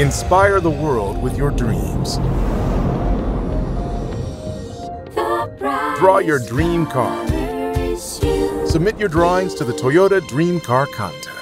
Inspire the world with your dreams. Draw your dream car. Submit your drawings to the Toyota Dream Car Contest.